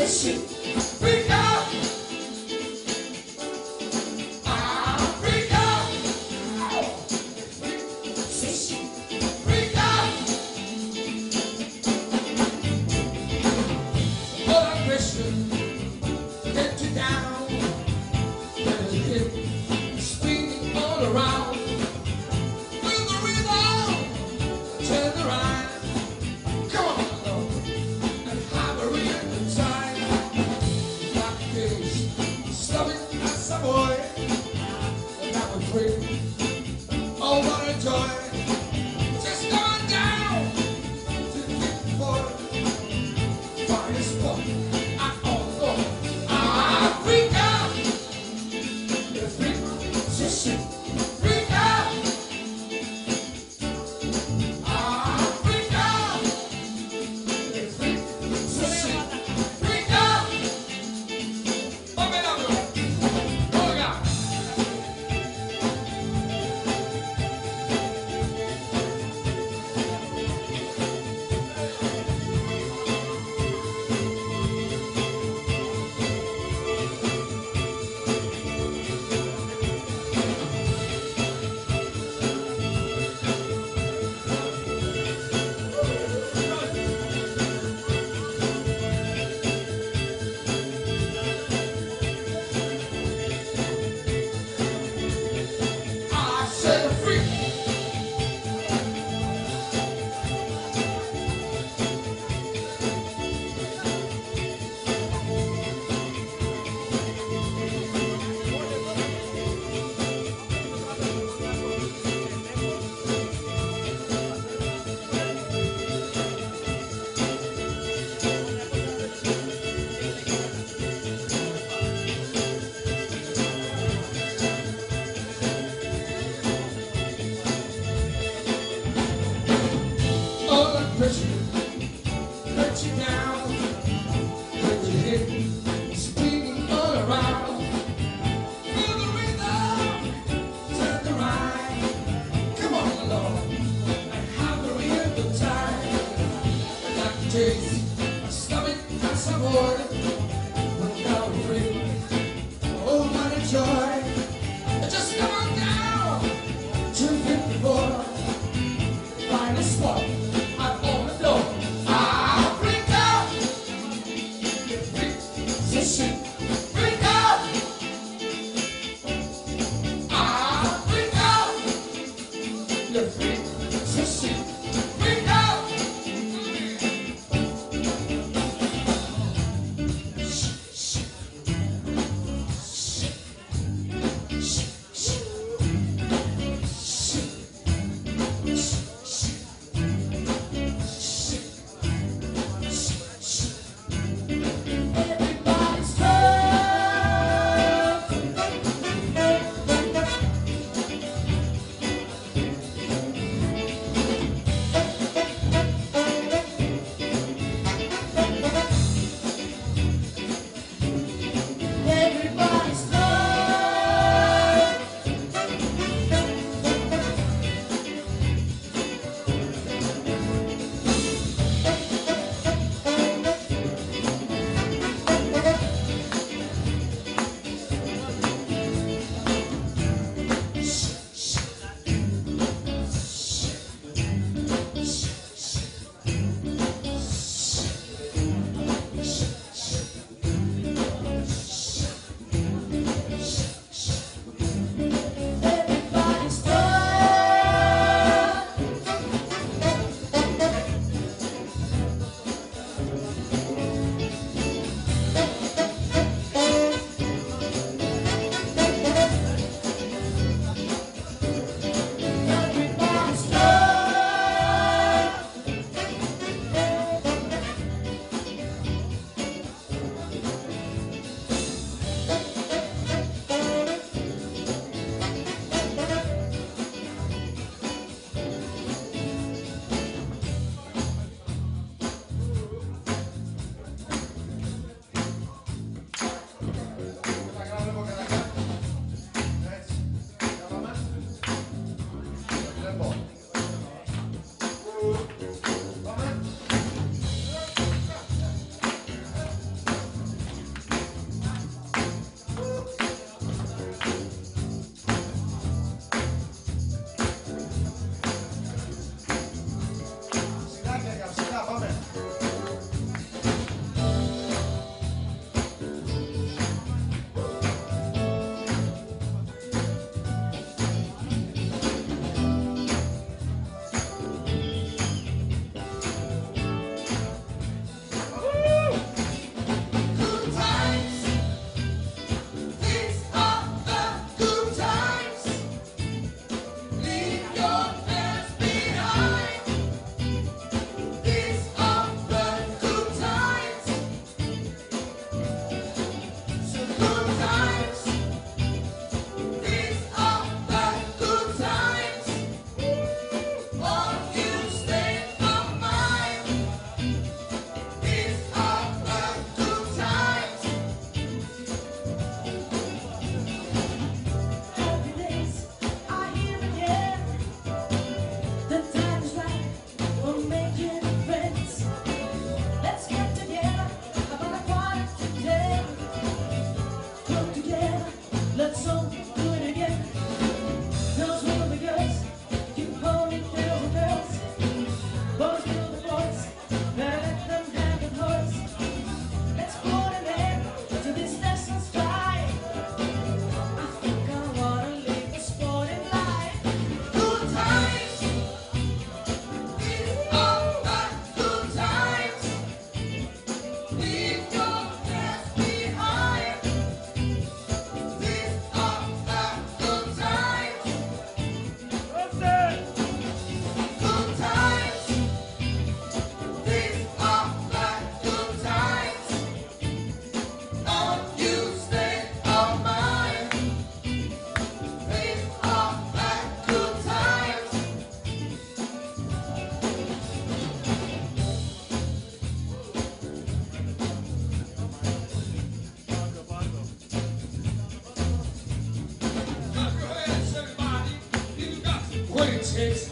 position. Africa! Africa! Africa! What. Let you down. Let you physics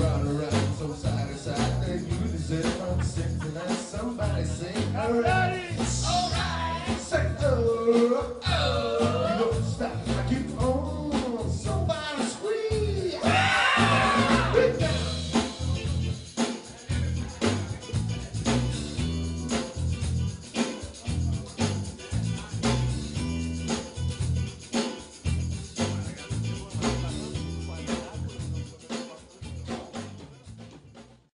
around, around, so side to side. Then you deserve I'm sick tonight. Somebody say, alright.